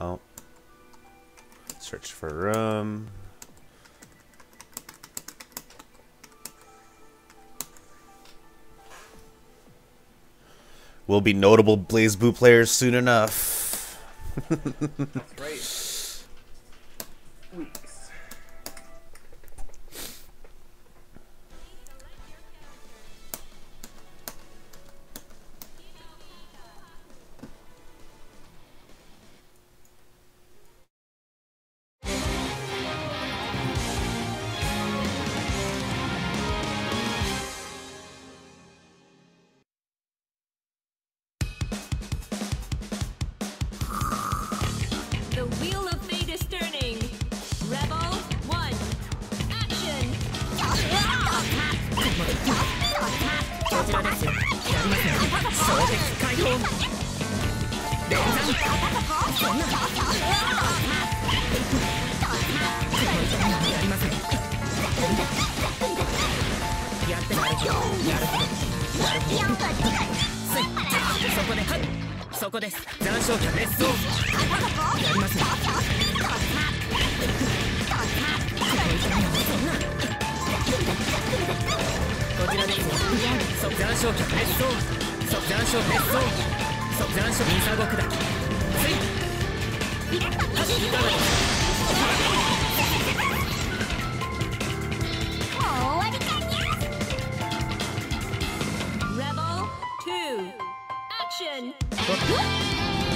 Oh. Search for room. We'll be notable Blaze BlazBlue players soon enough. That's.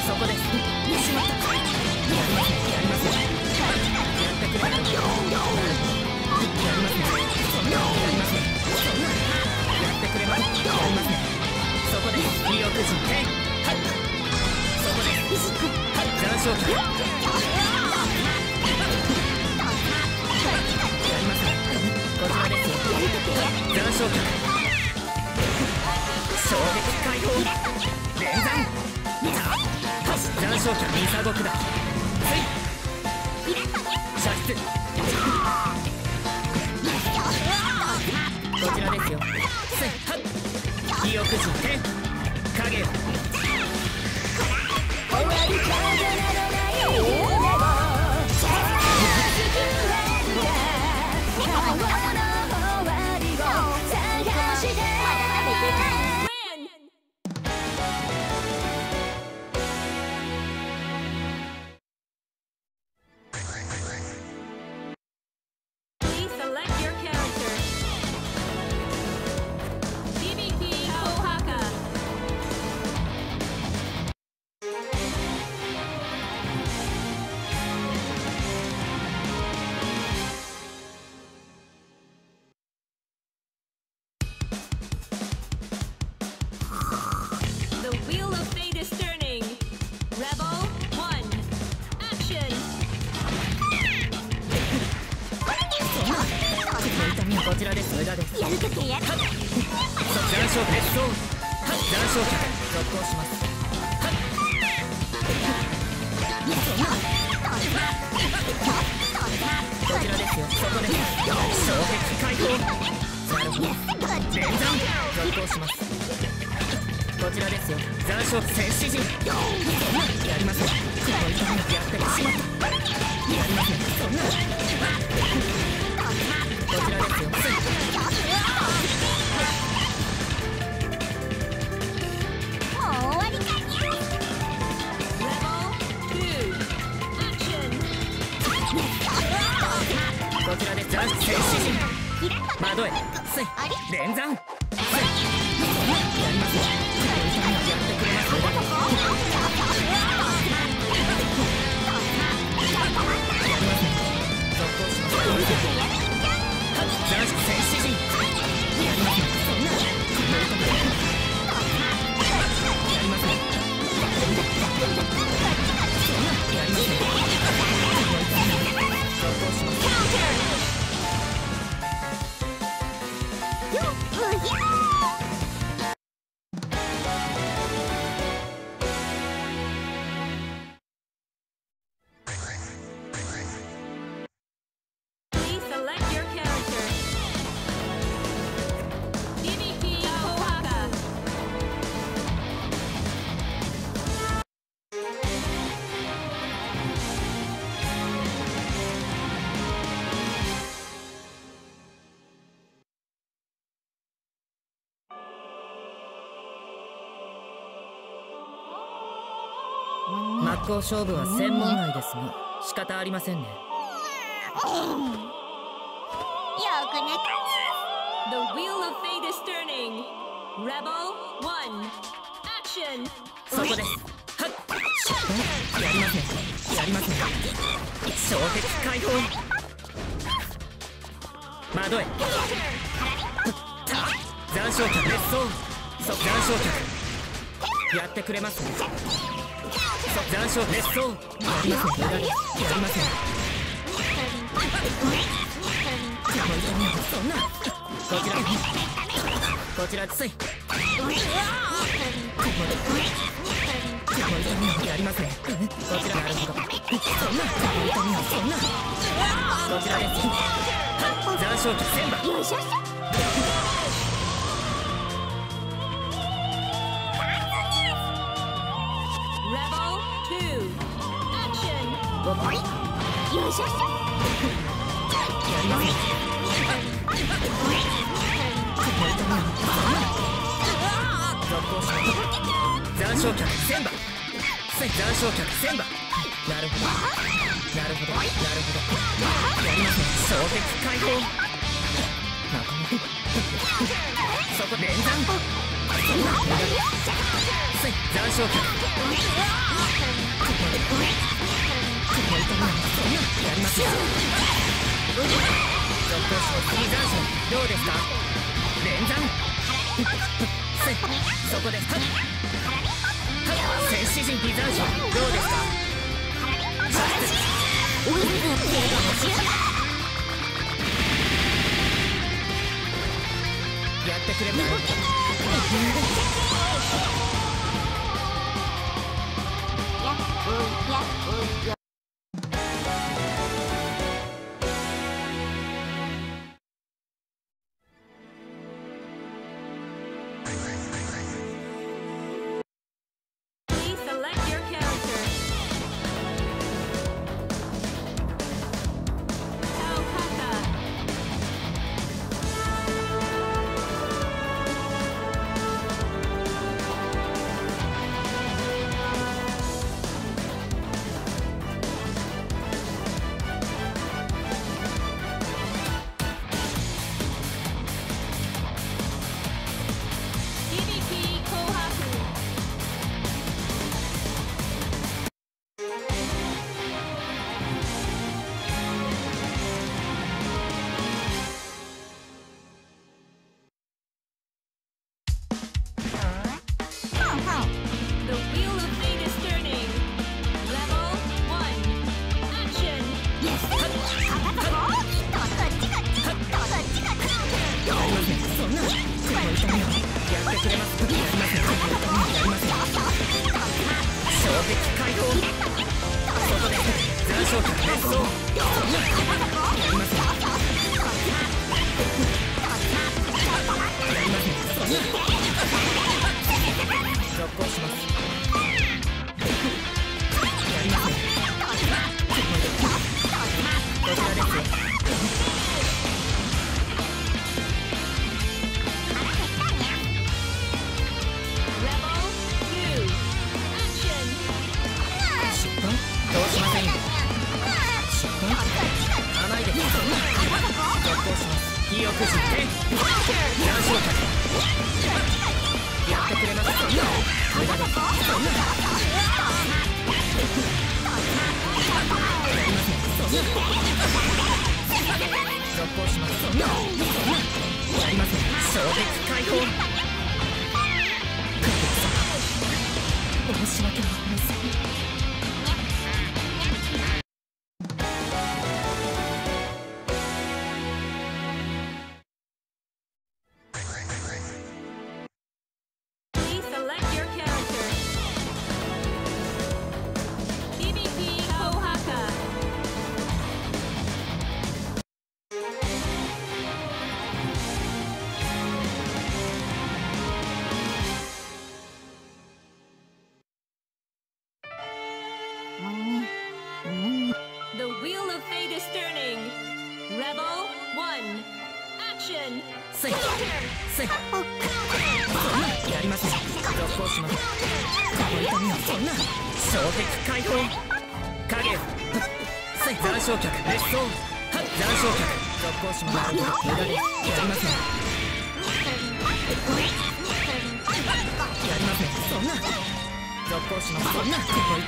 そこです。しまったやりまやってくれ。やややってくれ。やそこで魅力はい。そこで残衝撃解放連弾し残暑期ミサゴクだ。い。こちらですよ。せはっ記憶人天影ここで衝撃解放連弾続行します。こちらですよ。残暑戦士陣やりませんこの痛みやってしまったやりませんそんなこちらですよこちらで斬戦死陣窓へ。連山。真っ向勝負は専門外ですが仕方ありませんね。よく寝た The wheel of fate is turning. Rebel one. Action. そこです。はっ。やりますねやりますね衝撃解放窓へ残傷脚滅走そ残傷脚やってくれますねそ残傷滅走やりますね無駄ですやりますねそんなこちらこちらついここでこやりますねこちらなるほどそんなそんなこちらです残傷脚千番よいしょしょ残傷脚千番残傷脚千番なるほどなるほどなるほどやりますね衝撃解放仲間そこ連弾残傷脚どうですか連弾せそこですはっはっ戦士陣二残傷どうですかウィング手が走るやってくれますやっほやっ。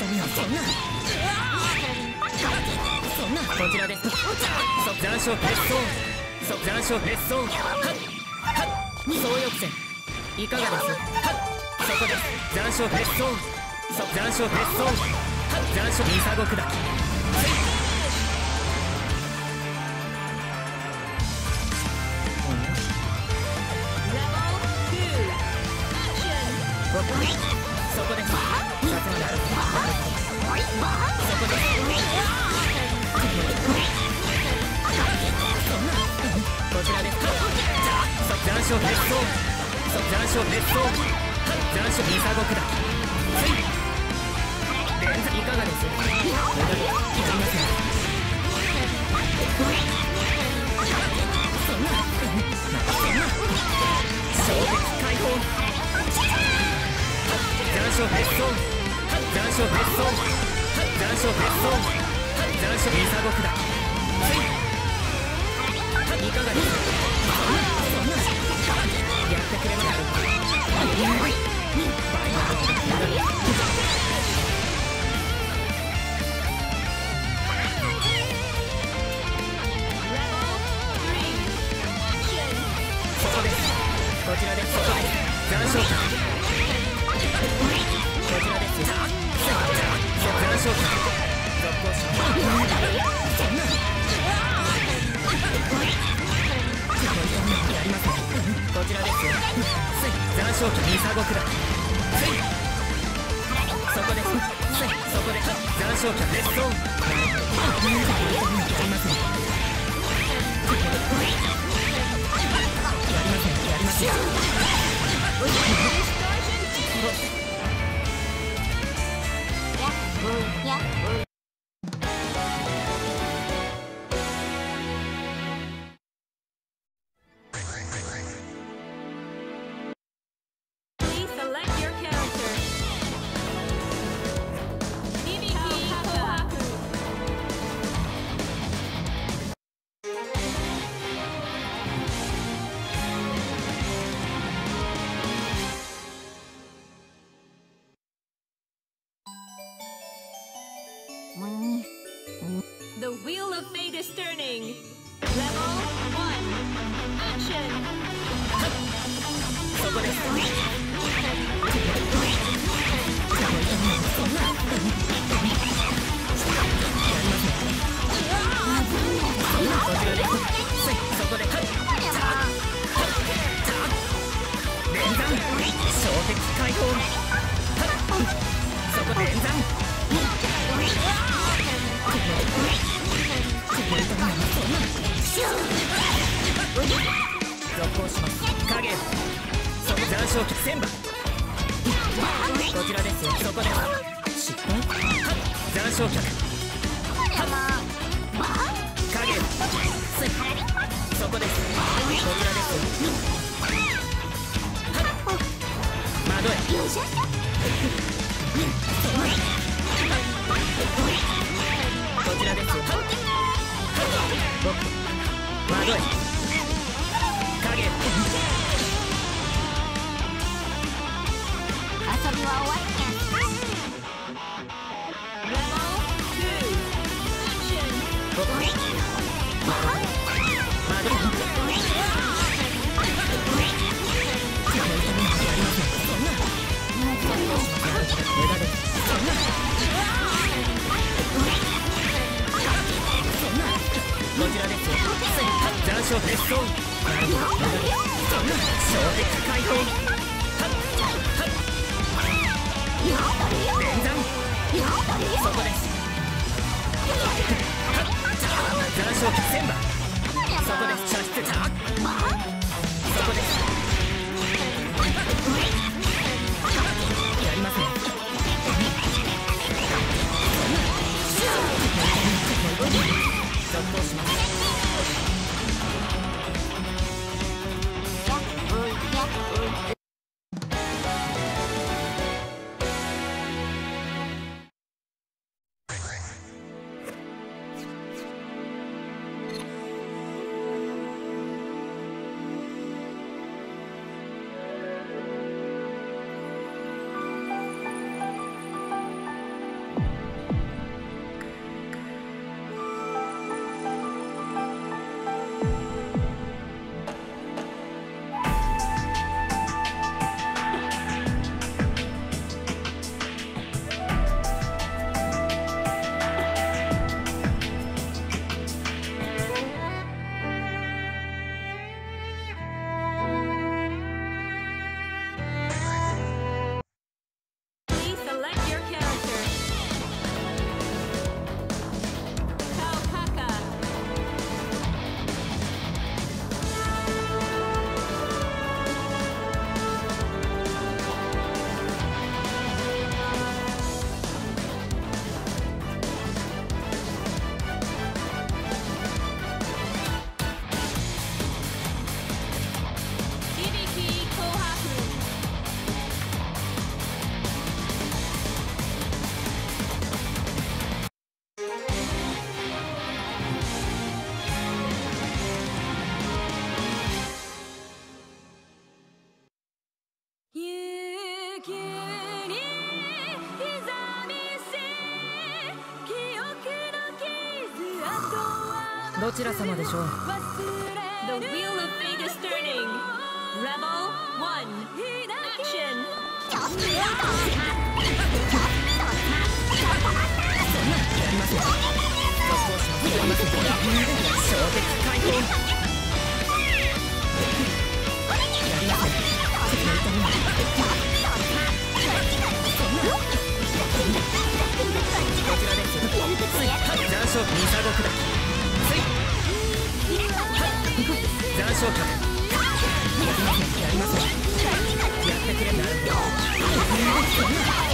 痛みはそんなそんなこちらですそ残焼滅相そ残焼滅相はっはっ総抑制いかがですはっそこです残焼滅相そ残焼滅相はっ残焼ミサゴクだはい僕そ即残焼滅相即残焼滅相残焼ミサゴクだはいいかがです無駄ですやりますねそんなそんな衝撃解放残焼滅相残焼滅相残焼滅相残焼ミサゴクだはいいかがですそんなくれるならそこです。こちらです。そこです残焼脚こちらです残焼脚続行しますそんなやりますねこちらです。つい残暑期ミサゴクだついそこです。ついそこで。残焼脚滅相やりますねやりません。やりません。どちら様でしょう The wheel of fate is turning Rebel 1 Action ちょっと待って残暑ミサゴクだ勝局。やりませんやってくれない。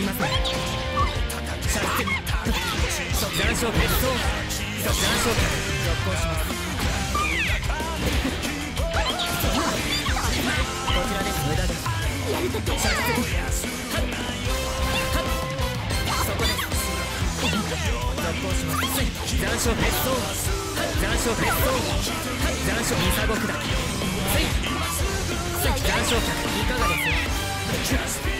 りませんシャルテン残暑別荘残暑続行しますこちらで無駄ですそこです続行します残暑別荘残暑別荘残暑ミサゴク残暑客いかがです。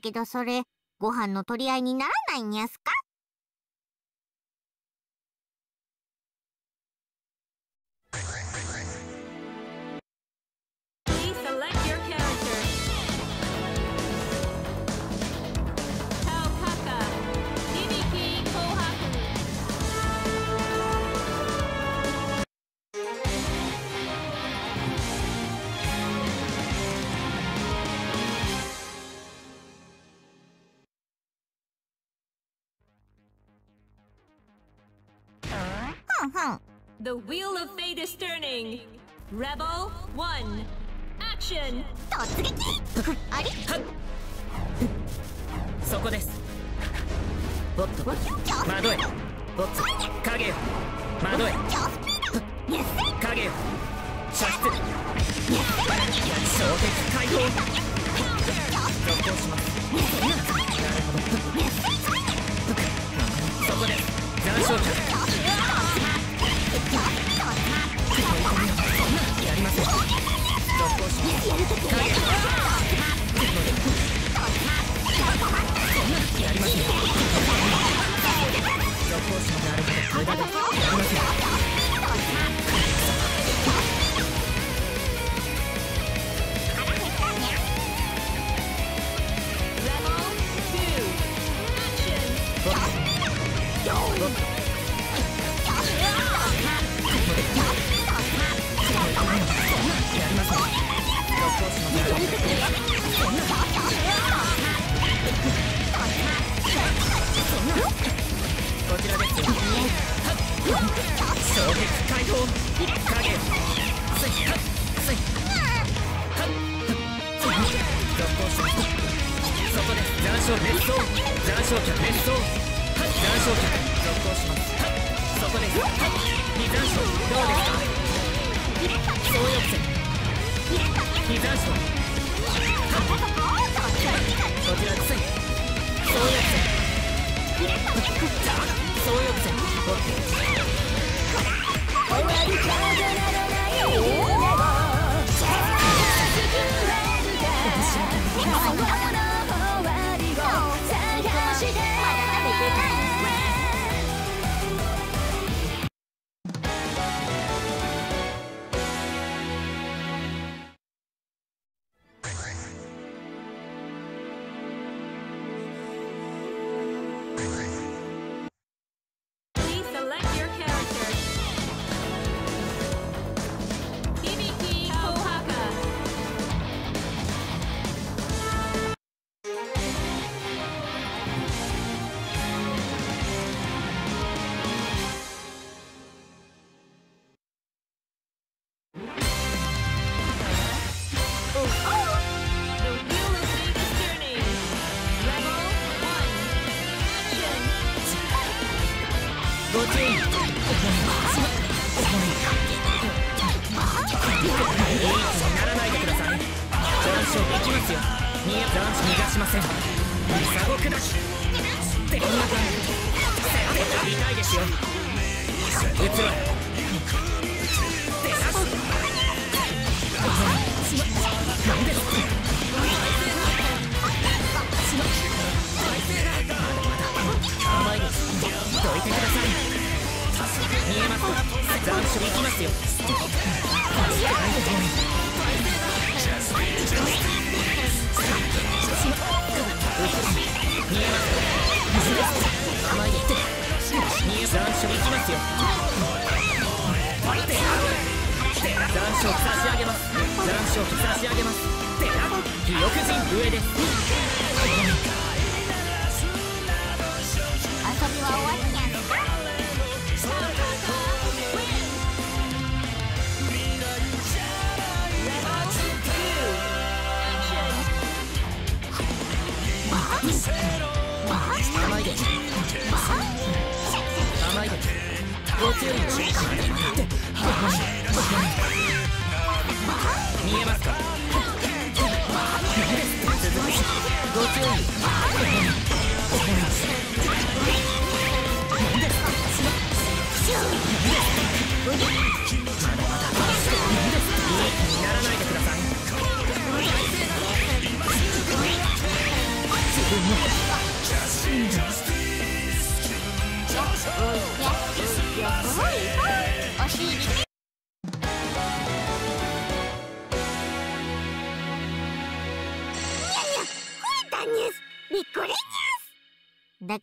けどそれ、ご飯の取り合いにならないんやすか？ン The wheel of fate is turning. Rebel One. Action. 突撃！あれ？そこです。ボっと窓へボッツ影よ。窓へ影よ。射出。衝撃解放。続行しますなるほどそこで残残照よし!残焼熱送残焼客熱送残焼客続行しますそこです二残焼どうですか総抑制二残焼こちらくせ総抑制総抑制 OK already coming out.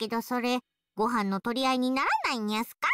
けどそれ、ご飯の取り合いにならないんやすか？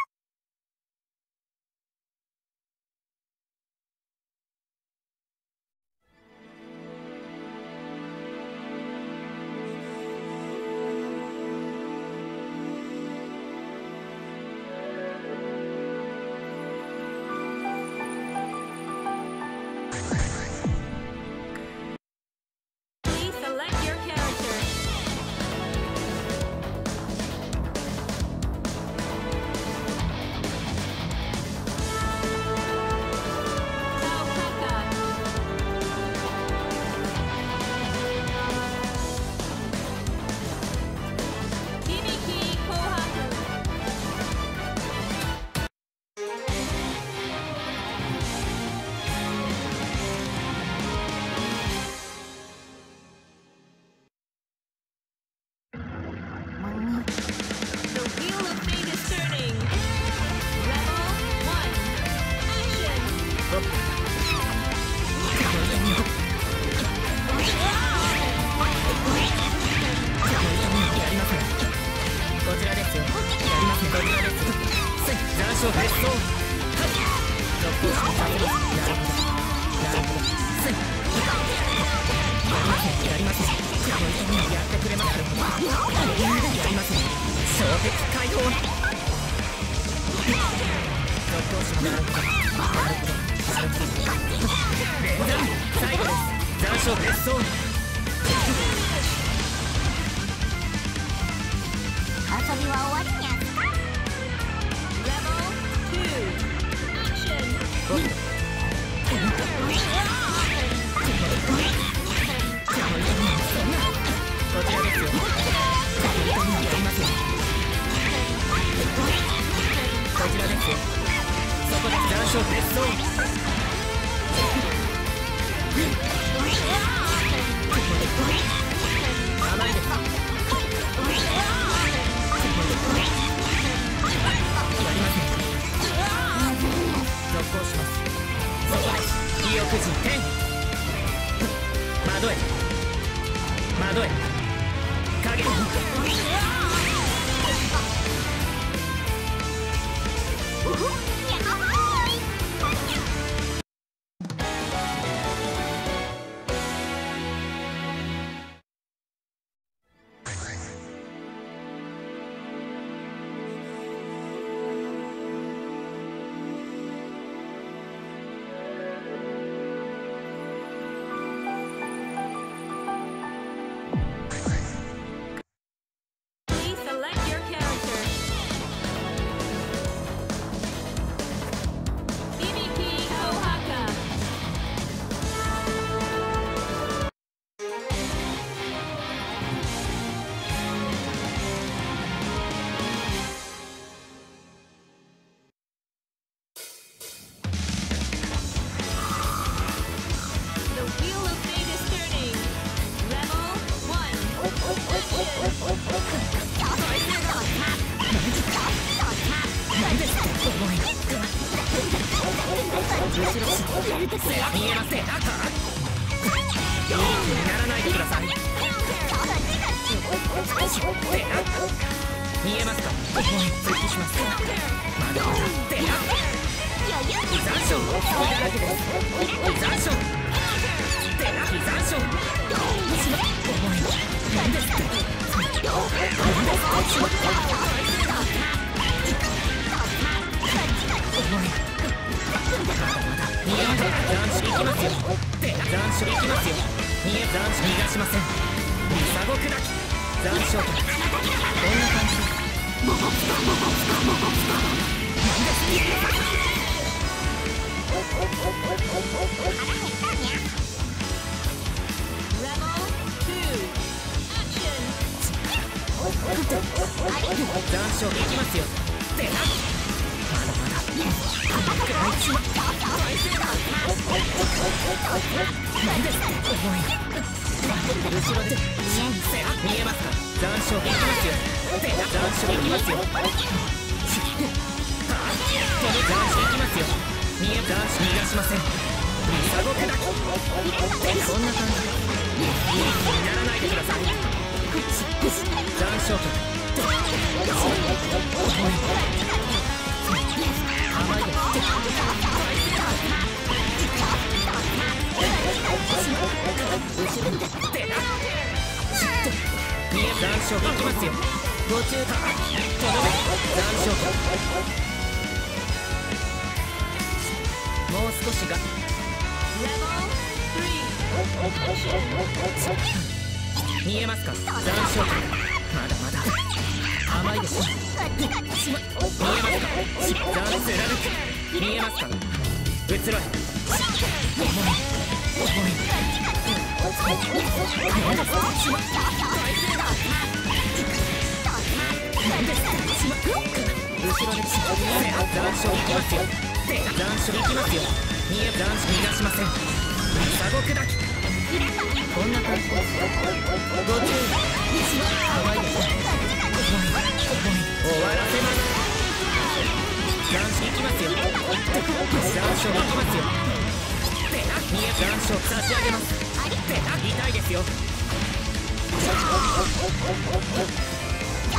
見えますか復帰しますまだまだでな残暑残暑でな残暑重い何ですって見えます残暑いきますよ見え残暑逃がしません砂獄だき残暑とこんな感じできますよでなまだまだ食らいつま何ですって重い後ろで見えますか残暑いきますよ残暑いきますよ残暑いきますよ見え残暑逃がしません砂獄だこんな感じでにならないでください残暑と重い甘いです見え残暑いきますよご注意とどめ残暑もう少しが見えますか残暑まだまだ甘いです見えますか残セラルク見えますか移ろい重い重い後ろで残暑いきますよ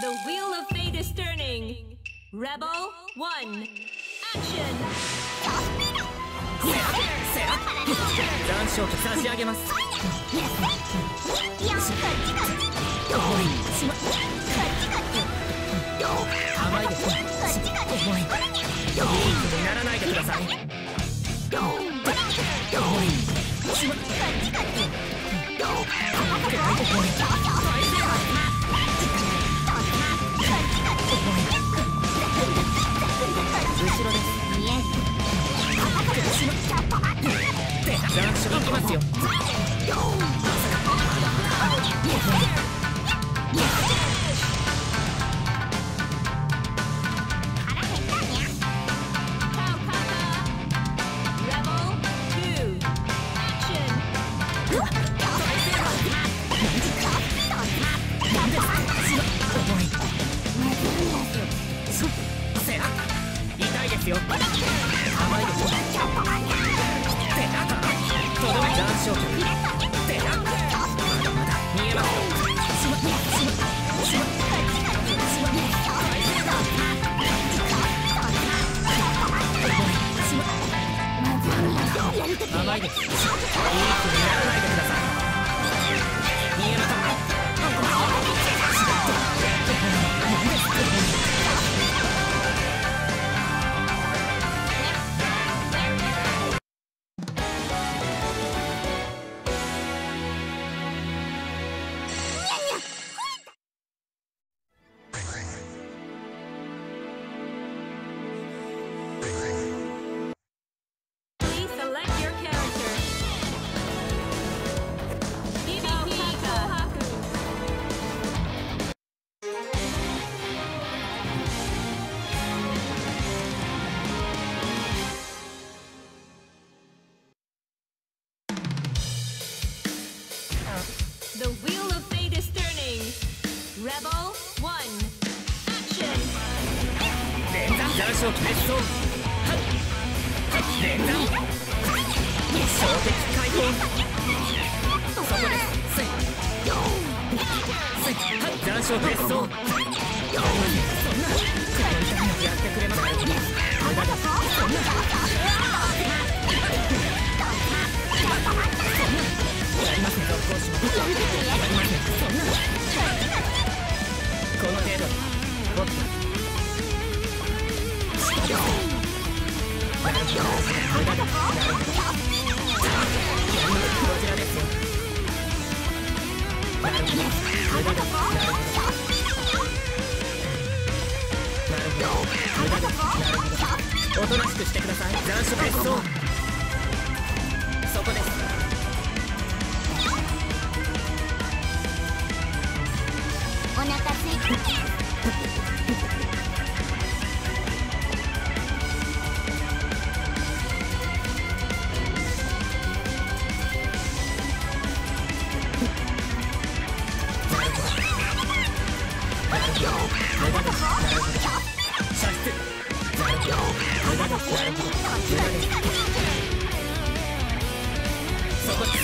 The wheel of fate is turning. Rebel 1. Action! 残暑と差し上げます甘いです重いいい気にならないでください後ろです。残暑いきますよ甘いでとどめ残暑せやまだまだ見えます。よ甘いです。いい気にならないでください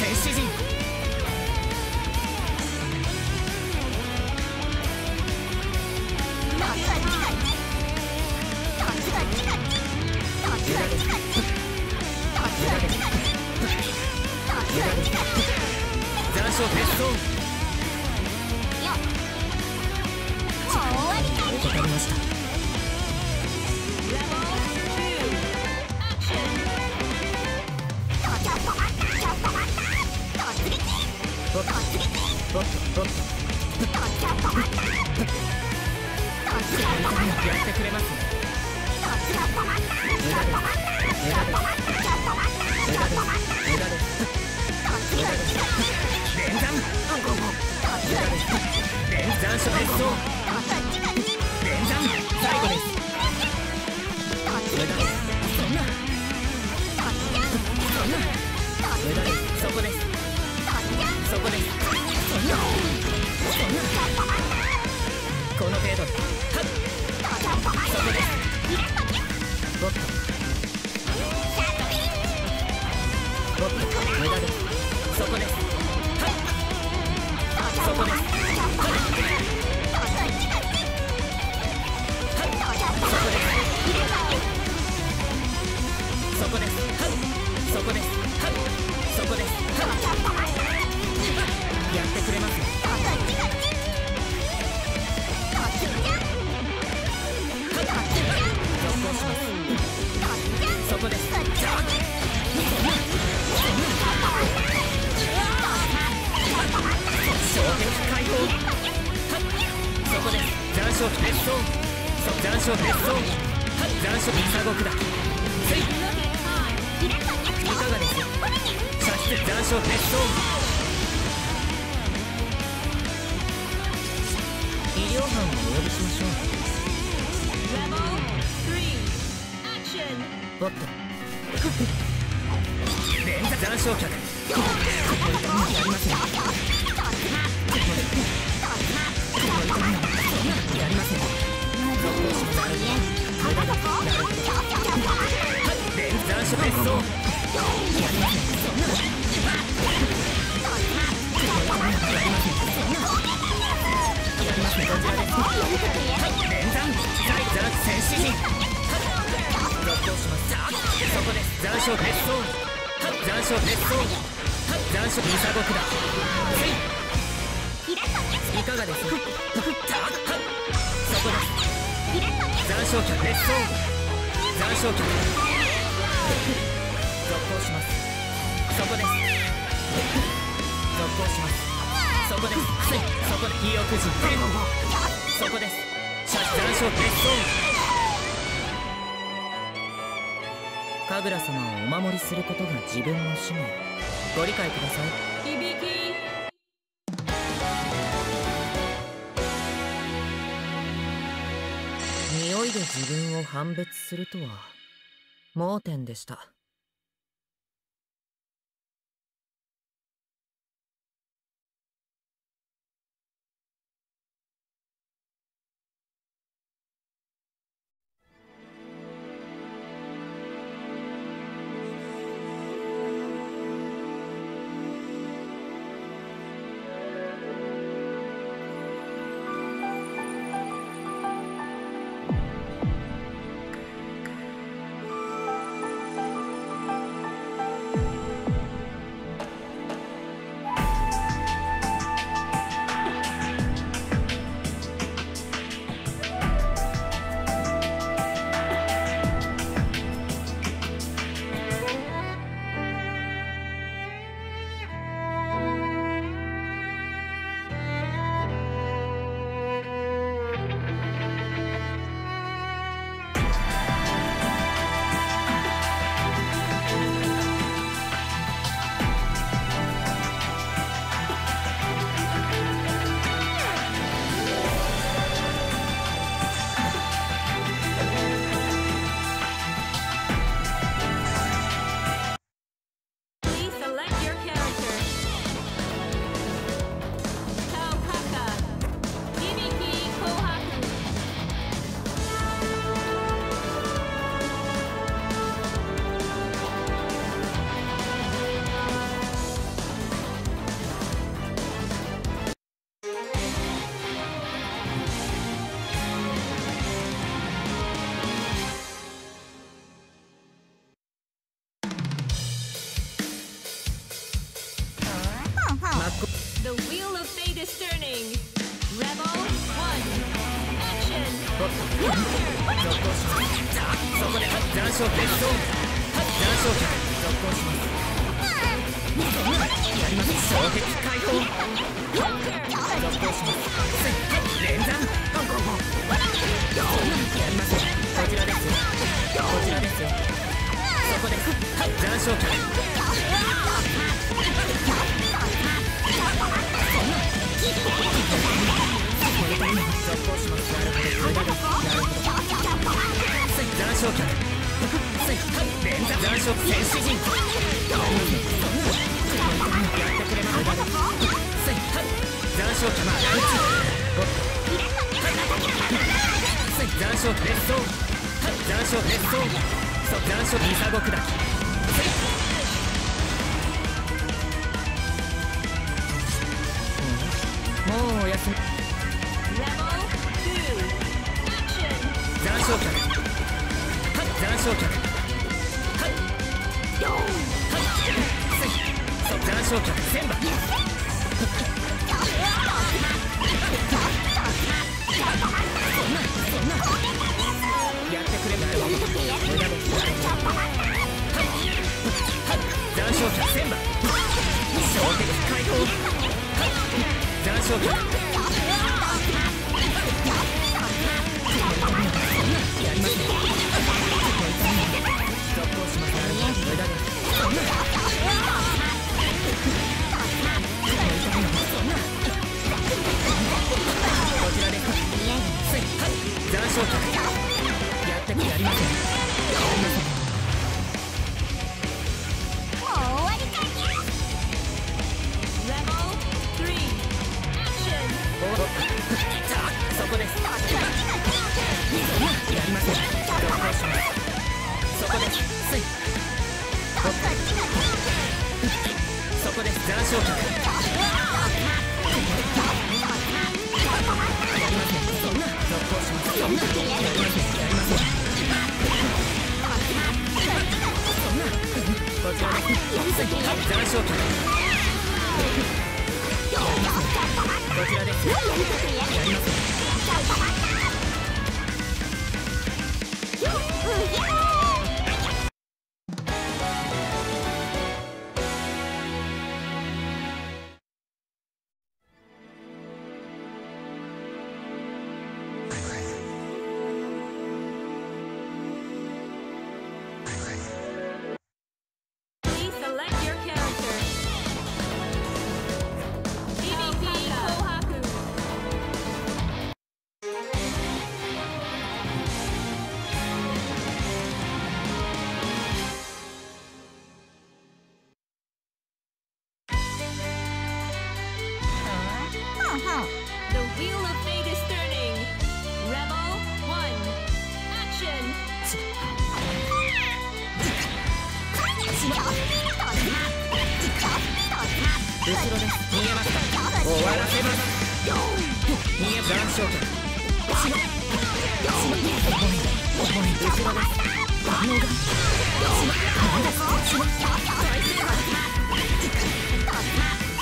戦士陣いで自分を判別するとは盲点でした。すこちらですもうおやすみ。残暑客残暑客千番やってくれない残暑客千番衝撃解放残暑客残暑客やっそこですやりません続行しますそこですそこです残暑客やりません続行しますやりませんやりません残暑客こちらですやりま Yeah!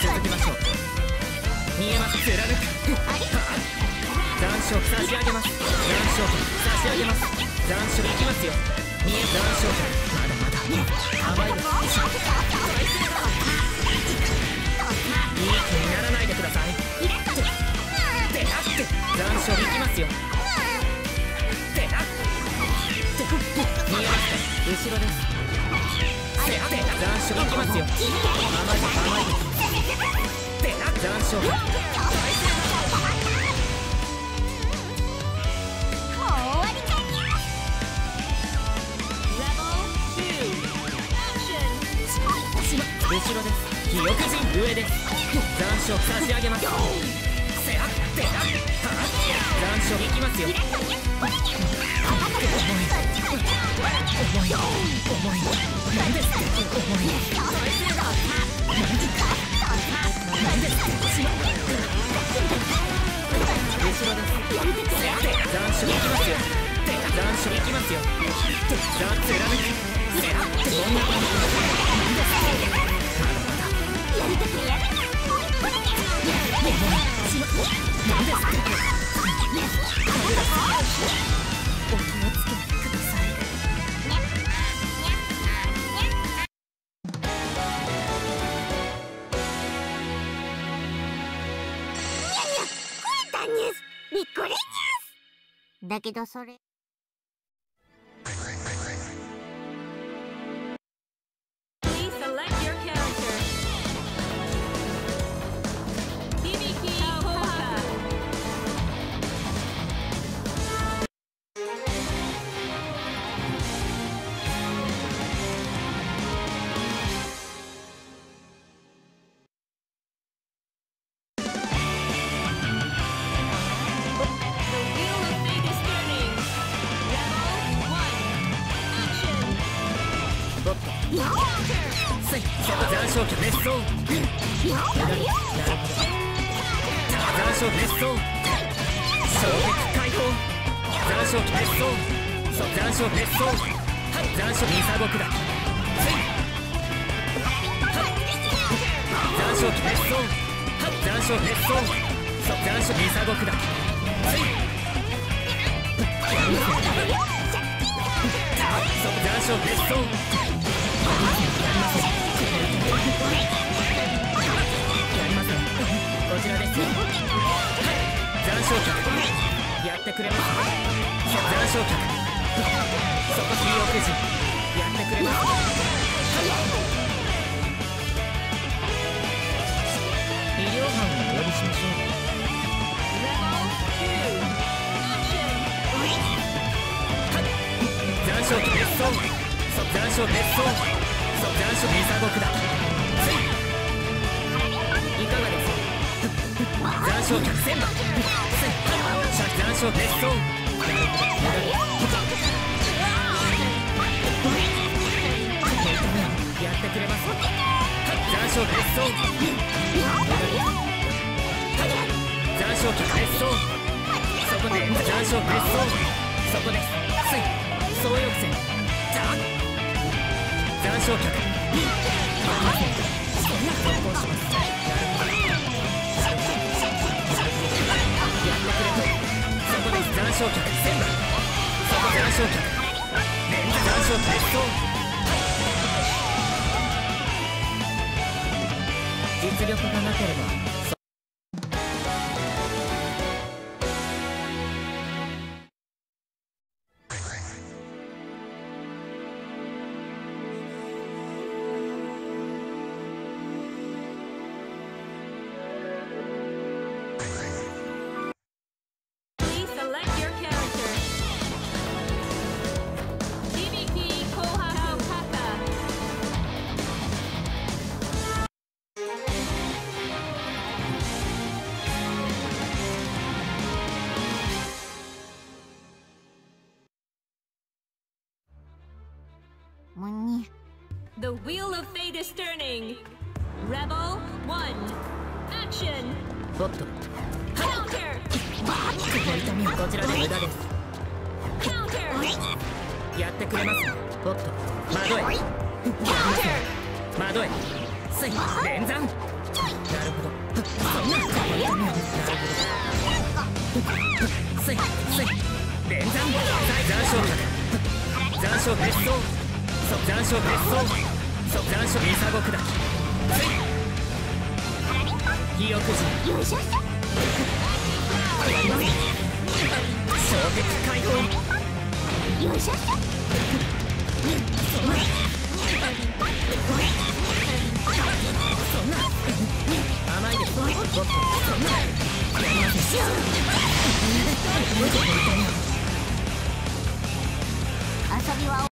続きましょう。逃げます貫く残暑差し上げます残暑差し上げます残暑いきますよ。逃げ残暑まだまだ甘いですいい気にならないでくださいでなって残暑いきますよ。でなって逃げます後ろですでなって残暑いきますよ。甘いです甘いです残暑後ろです。記憶人上です残暑差し上げますせやってなは残暑いきますよ重い重い重い何ですって重い何ですか何です。ってだけどそれそう残暑熱奏そう残暑ミサゴクだついいかがです。残暑客千番つい残暑熱奏やってくれます残暑熱奏残暑客熱奏そこで残暑熱奏そこですつい総翼戦ザ残暑客実力がなければこの痛みはこちらで無駄ですやってくれますおっと窓へ窓へつい連山なるほどそんなこの痛みをなるほどついつい連山残傷客残傷別走そ残傷別走そ残傷ミサゴ砕き火浴時よいしょ遊びは終